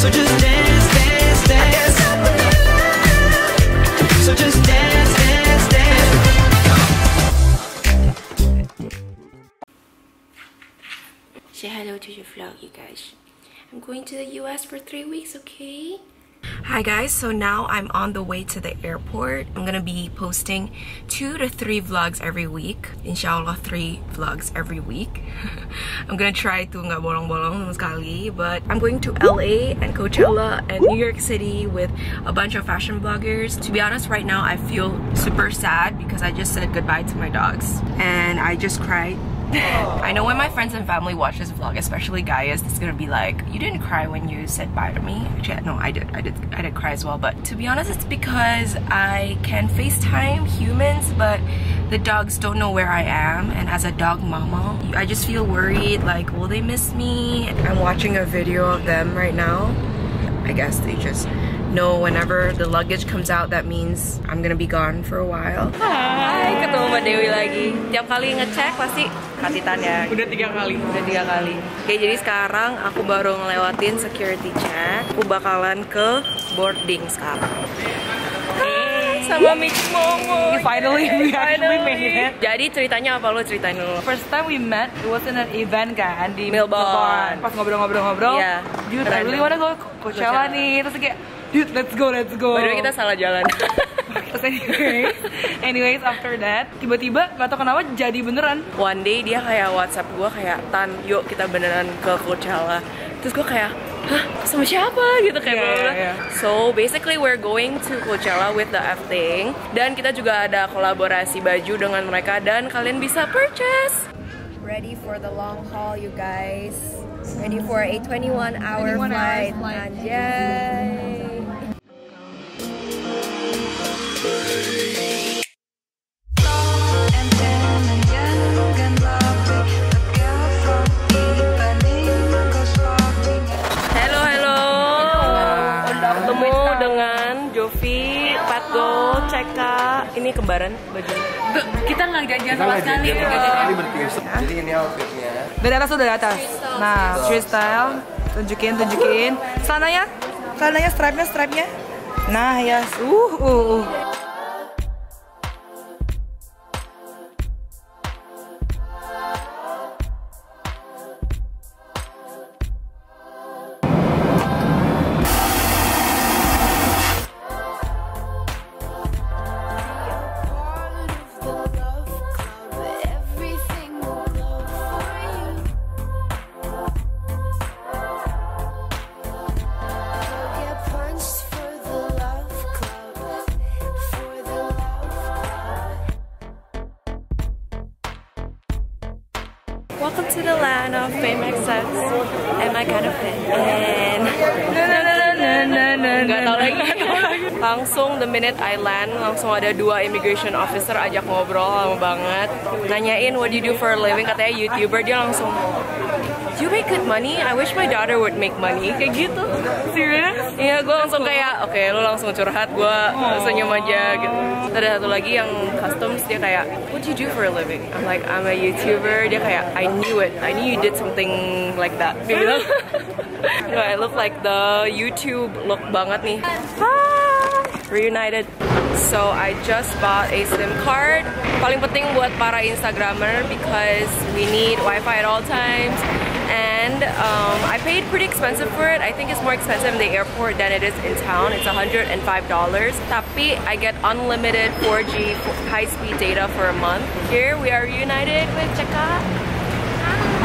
So just dance, dance, dance. So just dance, dance, dance. Say hello to your vlog, you guys. I'm going to the US for three weeks, okay? Hi guys, so now I'm on the way to the airport. I'm gonna be posting two to three vlogs every week. Inshallah, three vlogs every week. I'm gonna try to nggak bolong-bolong sama sekali, but I'm going to LA and Coachella and New York City with a bunch of fashion bloggers. To be honest, right now I feel super sad because I just said goodbye to my dogs and I just cried I know when my friends and family watch this vlog, especially Gaius, it's gonna be like, you didn't cry when you said bye to me. Actually, no, I did. I did. I did cry as well. But to be honest, it's because I can FaceTime humans, but the dogs don't know where I am. And as a dog mama, I just feel worried. Like, will they miss me? I'm watching a video of them right now. I guess they just know whenever the luggage comes out, that means I'm gonna be gone for a while. Hai, ketemu Mbak Dewi lagi. Tiap kali ngecek pasti katitan ya. Udah tiga kali. Udah tiga kali. Oke, jadi sekarang aku baru ngelewatin security check. Aku bakalan ke boarding sekarang. Sama Mitch Momo. Finally, we actually made it. Jadi ceritanya apa lo ceritain dulu? First time we met, it was in an event kan di Melbourne. Pas ngobrol-ngobrol-ngobrol, Iya. dude, I really wanna go Coachella nih. Terus kayak, dude, let's go, let's go. By the way, kita salah jalan. Terus anyways, anyways after that, tiba-tiba gak tau kenapa jadi beneran. One day dia kayak WhatsApp gue kayak Tan, yuk kita beneran ke Coachella. Terus gue kayak, hah sama siapa gitu kayak Yeah, yeah, yeah. So basically we're going to Coachella with the F thing dan kita juga ada kolaborasi baju dengan mereka dan kalian bisa purchase. Ready for the long haul you guys. Ready for a 21 hour 21 hours flight. flight. Anjay. Ceka. Ini kembaran bajunya. Kita nggak janjian sama sekali. Jadi ini outfitnya. Dari atas tuh dari atas. Nah, street style. Tunjukin, tunjukin. Celananya, celananya stripe-nya, stripe-nya. Nah, yes. Uh, uh, uh. Welcome to the land of fame excess and my kind of fit. And na na na na na na Gak tau lagi. langsung the minute I land, langsung ada dua immigration officer ajak ngobrol lama banget. Nanyain what do you do for a living, katanya YouTuber. Dia langsung, you make good money? I wish my daughter would make money. Kayak gitu. Serius? Iya, gue langsung kayak, oke, lu langsung curhat, gue senyum aja gitu. Terus ada satu lagi yang customs, dia kayak, what do you do for a living? I'm like, I'm a YouTuber. Dia kayak, I knew it. I knew you did something like that. Dia bilang, no, I look like the YouTube look banget nih. Ah, reunited. So I just bought a SIM card. Paling penting buat para Instagrammer because we need Wi-Fi at all times. Um, I paid pretty expensive for it. I think it's more expensive in the airport than it is in town. It's $105. Tapi I get unlimited 4G high-speed data for a month. Here we are reunited with Ceka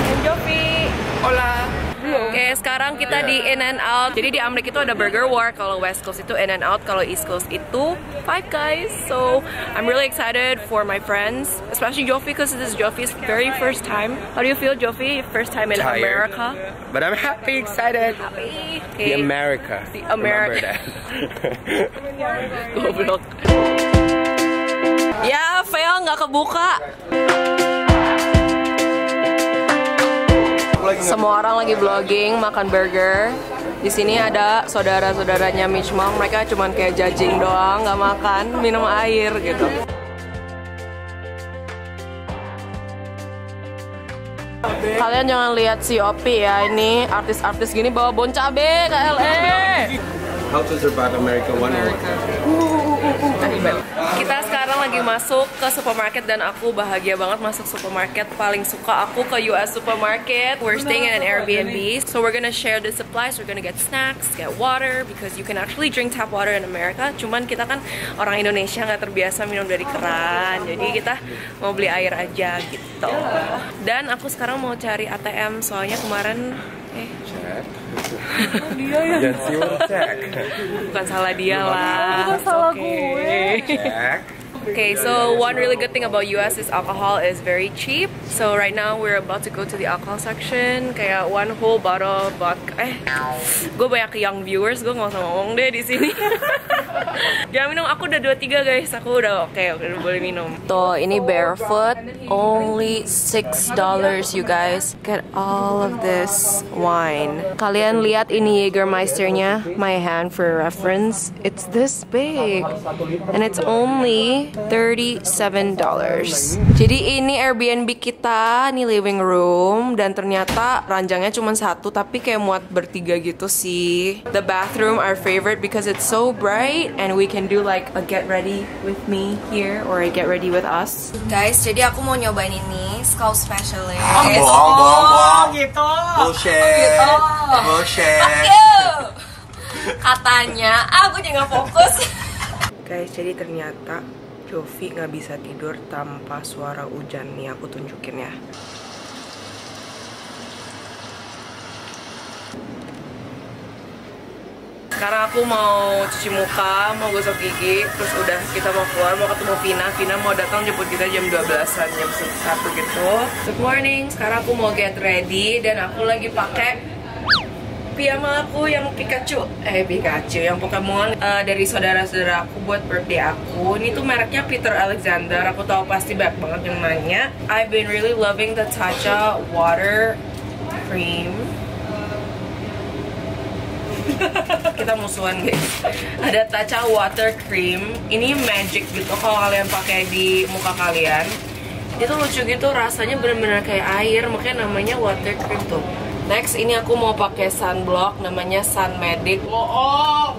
and Jovi. Hola. Oke, sekarang kita di In and Out. Jadi di Amerika itu ada Burger War, kalau West Coast itu In and Out, kalau East Coast itu Five Guys. So, I'm really excited for my friends, especially Jovi because this is Jovi's very first time. How do you feel, Jovi? First time in Tired. America? But I'm happy, excited. Happy. The Okay. America. The America. Remember that. Goblok. Ya, fail nggak kebuka. Semua orang lagi vlogging makan burger. Di sini ada saudara-saudaranya Mitch Mom. Mereka cuman kayak judging doang, nggak makan, minum air gitu. Kalian jangan lihat si Opi ya, ini artis-artis gini bawa bon cabe ke LA. How to survive America one Kita sekarang lagi masuk ke supermarket dan aku bahagia banget masuk supermarket. Paling suka aku ke US supermarket. We're staying in an Airbnb, so we're gonna share the supplies. We're gonna get snacks, get water because you can actually drink tap water in America. Cuman kita kan orang Indonesia nggak terbiasa minum dari keran, jadi kita mau beli air aja gitu. Dan aku sekarang mau cari ATM soalnya kemarin eh Jangan siur cek. bukan salah dia lah. Bukan salah gue. Cek. Okay, so one really good thing about US is alcohol is very cheap. So right now we're about to go to the alcohol section. Kayak one whole bottle vodka. Eh, gue banyak young viewers, gue nggak usah ngomong deh di sini. Jangan minum, aku udah 23 guys. Aku udah oke, oke udah boleh minum. Tuh, ini barefoot, only six dollars you guys. Get all of this wine. Kalian lihat ini Jägermeisternya, my hand for reference. It's this big, and it's only 37 dollars. Jadi ini Airbnb kita, ini living room, dan ternyata ranjangnya cuma satu, tapi kayak muat bertiga gitu sih. The bathroom our favorite because it's so bright and we can do like a get ready with me here or a get ready with us. Guys, jadi aku mau nyobain ini Skull Specialist. Bohong, bohong, bohong. gitu. Bullshit. Bullshit. Katanya aku juga fokus. Guys, jadi ternyata Jovi nggak bisa tidur tanpa suara hujan nih. Aku tunjukin ya. Sekarang aku mau cuci muka, mau gosok gigi, terus udah kita mau keluar, mau ketemu Vina. Vina mau datang jemput kita jam 12-an, jam 1 gitu. Good morning, sekarang aku mau get ready dan aku lagi pakai piyama aku yang Pikachu. Eh Pikachu yang Pokemon. Eh, dari saudara-saudara aku buat birthday aku. Ini tuh mereknya Peter Alexander. Aku tahu pasti banyak banget yang nanya. I've been really loving the Tatcha water cream. Kita musuhan guys. Ada Tatcha water cream. Ini magic gitu kalau kalian pakai di muka kalian. Itu lucu gitu rasanya bener-bener kayak air. Makanya namanya water cream tuh next ini aku mau pakai sunblock namanya Sun Medic Oh.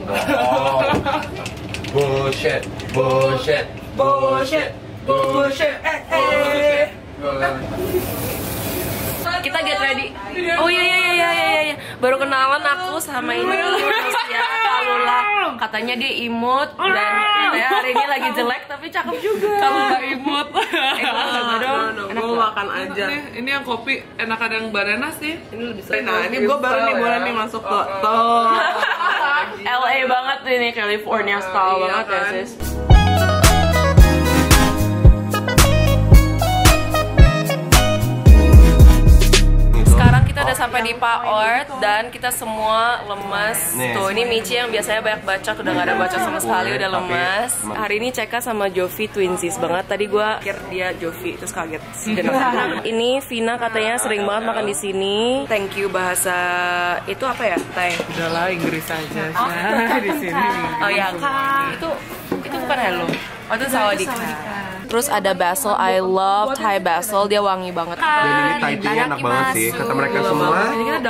Bullshit. Bullshit. Bullshit. Bullshit. eh, eh. kita get ready oh iya iya iya iya iya baru kenalan aku sama ini ya Kalula katanya dia imut dan hari ini lagi jelek tapi cakep juga imut eh coba dong enak Gue nggak? makan aja. Nih, ini yang kopi enakan yang banana sih. ini lebih Nah, ini gue baru nih boleh nih masuk. Tuh. LA banget ini California style Iya banget ya kan? sis sampai di Pak Ort dan kita semua lemas. Nih. Tuh, ini Michi yang biasanya banyak bacot udah gak ada bacot sama sekali udah lemas. Hari ini Ceka sama Jovi twinsies banget. Tadi gua pikir dia Jovi terus kaget. ini Vina katanya sering banget makan di sini. Thank you bahasa itu apa ya? Teh. Udahlah Inggris aja Oh. sih di sini. Oh ya, itu itu bukan hello. Oh itu sawadika. Terus ada basil, I love Thai basil, dia wangi banget. Dan ini Thai enak banget sih. Kata mereka semua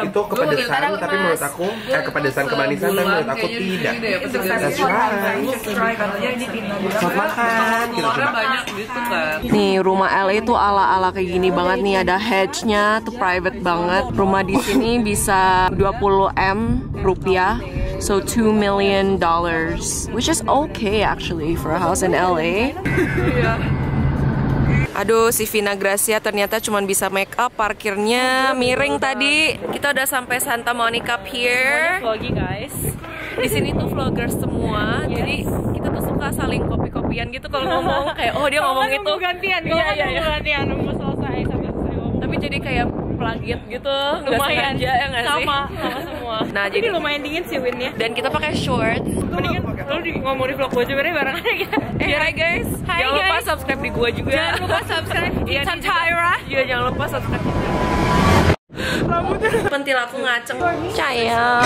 itu kepedesan, tapi menurut aku eh kepedesan kemanisan, tapi menurut aku tidak. That's right. Selamat makan. Kita Keluarnya coba. banyak gitu kan. Nih rumah LA tuh ala-ala kayak gini banget nih ada hedge-nya tuh private banget. Rumah di sini bisa 20 m rupiah. So 2 million dollars, which is okay actually for a house in LA. Aduh, si Vina Gracia ternyata cuma bisa make up, parkirnya miring tadi. Kita udah sampai Santa Monica Pier. Vloggy guys. Di sini tuh vloggers semua, jadi kita tuh suka saling kopi-kopian gitu kalau ngomong kayak oh dia ngomong itu gantian, iya iya iya. gantian nunggu selesai sampai selesai ngomong Tapi jadi kayak plagiat gitu, lumayan sengaja ya nggak sih? sama sama semua Nah, Tapi jadi lumayan dingin sih winnya dan kita pakai shorts. mendingan lu di, ngomong di vlog gue juga deh bareng aja Eh, hai guys. Hai, jangan lupa guys. subscribe di gua juga. jangan lupa subscribe Iya. Tyra Iya, jangan lupa subscribe. Pentil aku ngaceng. Sayang.